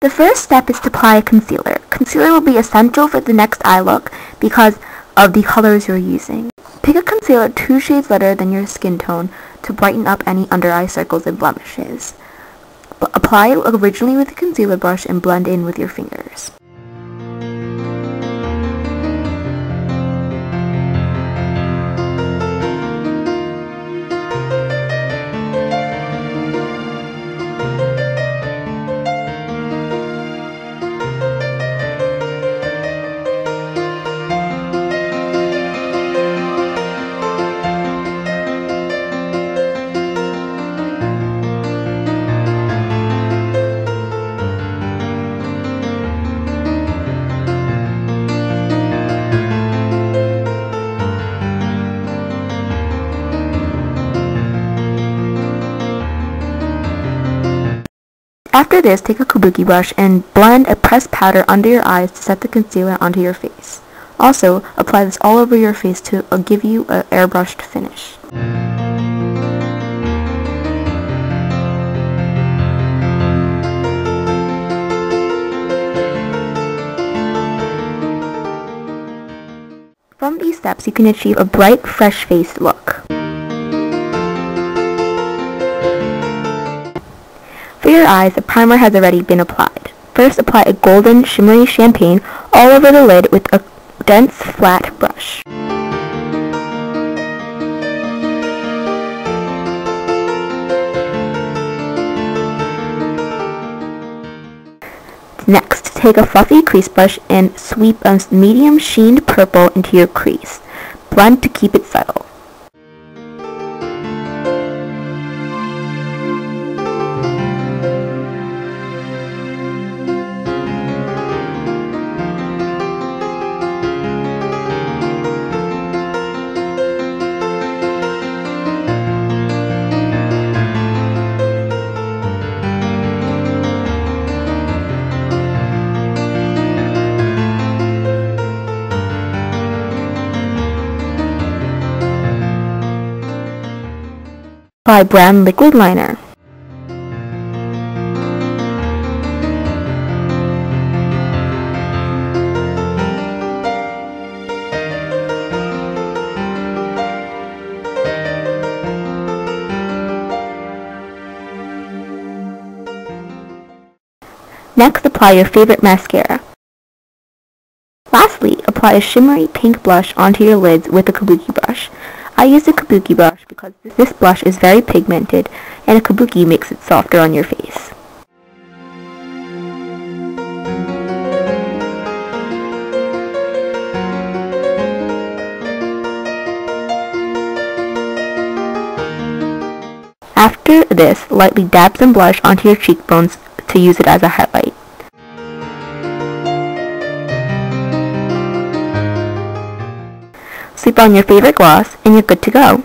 The first step is to apply a concealer. Concealer will be essential for the next eye look because of the colors you're using. Pick a concealer two shades lighter than your skin tone to brighten up any under eye circles and blemishes. Apply it originally with a concealer brush and blend in with your fingers. After this, take a kabuki brush and blend a pressed powder under your eyes to set the concealer onto your face. Also, apply this all over your face to uh, give you an airbrushed finish. From these steps, you can achieve a bright, fresh-faced look. For your eyes, a primer has already been applied. First, apply a golden, shimmery champagne all over the lid with a dense, flat brush. Next, take a fluffy crease brush and sweep a medium sheened purple into your crease. Blend to keep it subtle. Apply brown liquid liner. Next, apply your favorite mascara. Lastly, apply a shimmery pink blush onto your lids with a kabuki brush. I use a kabuki brush because this blush is very pigmented and a kabuki makes it softer on your face. After this, lightly dab some blush onto your cheekbones to use it as a highlight. Sleep on your favorite gloss, and you're good to go.